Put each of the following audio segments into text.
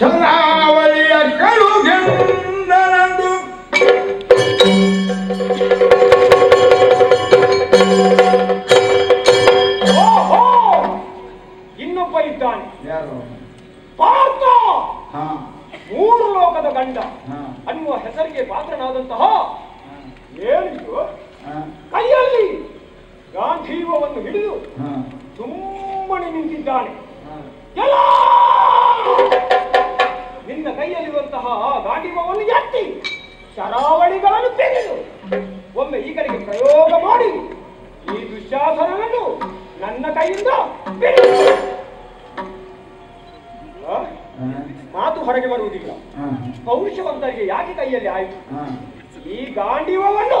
ಶರಾವಳಿಯ ಕಡು ಗಂಡನಂದು. ಓಹೋ ಇನ್ನೊಬ್ಬ ಇದ್ದಾನೆ ಮೂರು ಲೋಕದ ಗಂಡ. ಅನ್ನುವ ಹೆಸರಿಗೆ ಪಾತ್ರನಾದಂತಹ ಇದ್ದಾನೆ ನಿಂತಿದ್ದಾನೆ. ನಿನ್ನ ಕೈಯಲ್ಲಿರುವಂತಹ ಆ ಗಾಂಡಿಮವನ್ನು ಎತ್ತಿ ಶರಾವಳಿಗಳನ್ನು ತೆಗೆದು ಒಮ್ಮೆ ಈ ಕಡೆಗೆ ಪ್ರಯೋಗ ಮಾಡಿ ಈ ದುಶ್ಯಾಸನವನ್ನು ನನ್ನ ಕೈಯಿಂದ. ಮಾತು ಹೊರಗೆ ಬರುವುದಿಲ್ಲ. ಪೌರುಷವಂತರಿಗೆ ಯಾಕೆ ಕೈಯಲ್ಲಿ ಆಯಿತು? ಈ ಗಾಂಡಿವವನ್ನು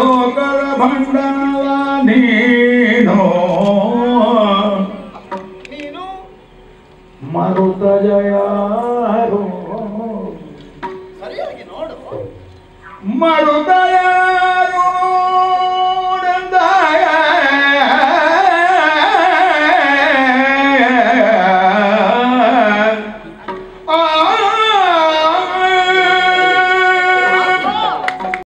ಲೋಕದ ಭಂಡನವ ನೀನು ನೀನು? ಮರುತ ಜಯಾರು ಸರಿಯಾಗಿ ನೋಡು. ಮರುತ ಯಾರು